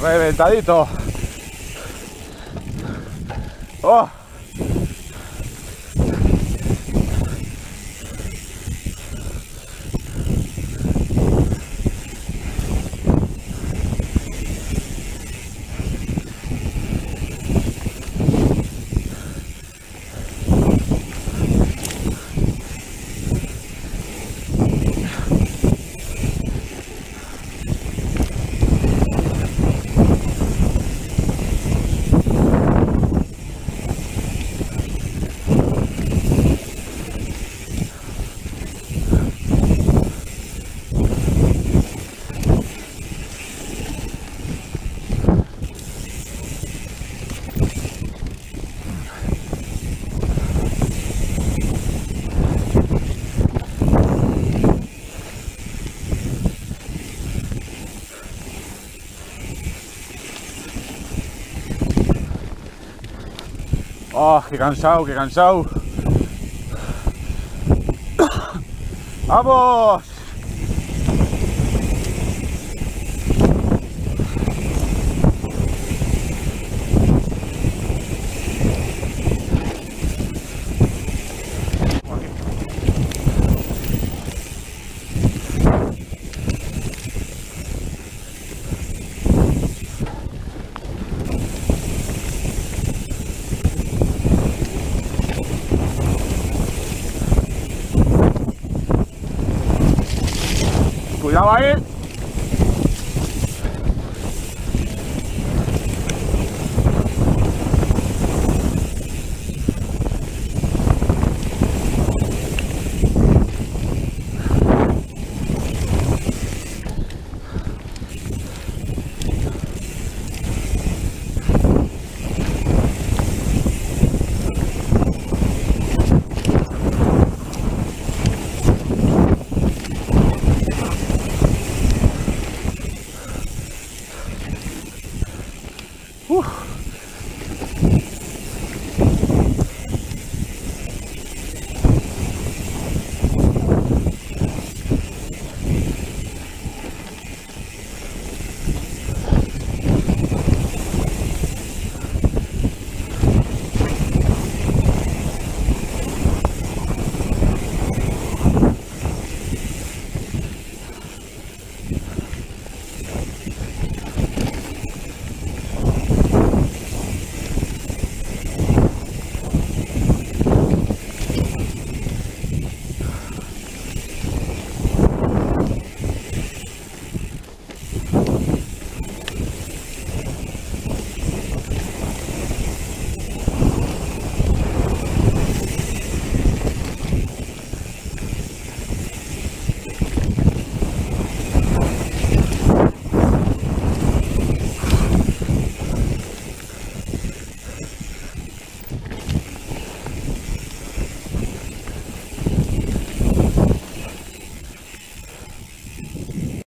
Reventadito. Oh. Oh, qué cansado, qué cansado. ¡Vamos! 不要玩 Whew.